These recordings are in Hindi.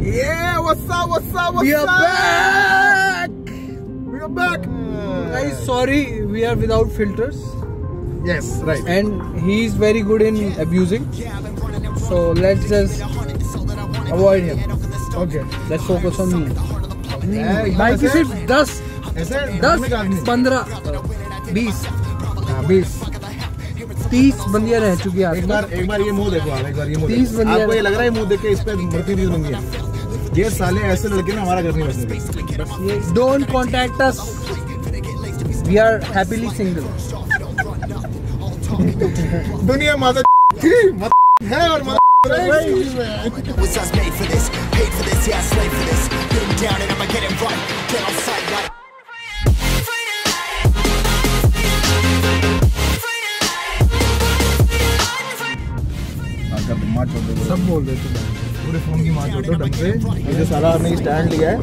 what's up, what's up, what's We are up? back. We are back. Guys, sorry, we are without filters, Yes, right. and he is very good in abusing. So let's just avoid him. Okay. Let's focus on me. एकदम भाई की ऐसे- सिर्फ दस ऐसे दस धार्मिक आदमी। पंद्रह बीस हाँ, बीस तीस बंदियां रह चुकी हैं एक आज बार एक बार ये मुंह देखो आप एक बार ये मुंह तीस देखो। बंदियां- आपको ये लग रहा है ये मुंह देख के इस पे मरती थी बन गया ये साले ऐसे लड़के ना हमारा घर नहीं बसने don't contact us we are happily single दुनिया माता की है और माता सब बोल रहे थे पूरे फ़ोन की मार दो ढंग से ये जो सारा हमने स्टैंड लिया है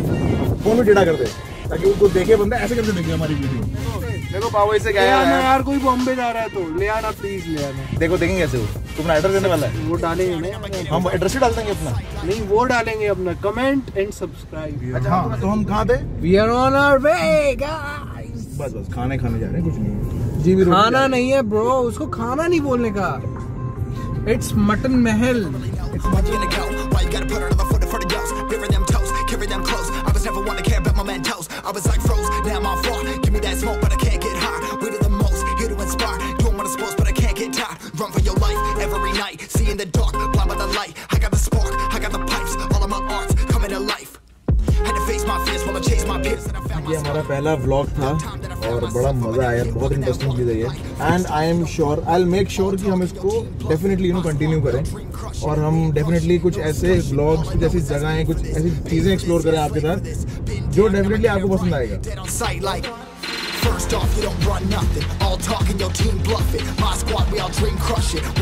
फ़ोन में टेढ़ा कर दे ताकि उनको देखे बंदा ऐसे करके देखे हमारी वीडियो देखो क्या ले आना है यार कोई बॉम्बे जा रहा है तो। ले आना प्लीज़ ले आना देखो देखेंगे कैसे वो तुम एड्रेस देने वाला है। वो डालेंगे ना। हम एड्रेस ही डाल देंगे अपना। नहीं वो डालेंगे अपना। कमेंट एंड सब्सक्राइब अच्छा हाँ तो हम कहाँ थे we are on our way guys बस बस खाने खाने जा रहे हैं कुछ नहीं। जी भी खाना नहीं है ब्रो उसको खाना नहीं बोलने का। It's mutton Mahal. Where you gonna go? Why you gotta put another foot in front of yours? Bury them toes, carry them close. I was never one to care about my mentos. I was like froze, now I'm on floor. Give me that smoke, but I can't get high. We do the most, here to inspire. Doing what I'm supposed, but I can't get tired. Run for your life every night. See in the dark, blind by the light. I got the spark, I got the pipes. All of my arts coming to life. Had to face my fears while I chase my peers. And I found ये हमारा पहला व्लॉग था और बड़ा मज़ा आया बहुत इंटरेस्टिंग चीज़ है and I am sure I make sure कि हम इसको डेफिनेटली यू नो कंटिन्यू करें और हम डेफिनेटली कुछ ऐसे ब्लॉग्स जैसी जगहें कुछ ऐसी चीज़ें एक्सप्लोर करें आपके साथ जो डेफिनेटली आपको पसंद आएगा First off, you don't run nothing. All talking, your team bluff it. My squad, we all dream crush it.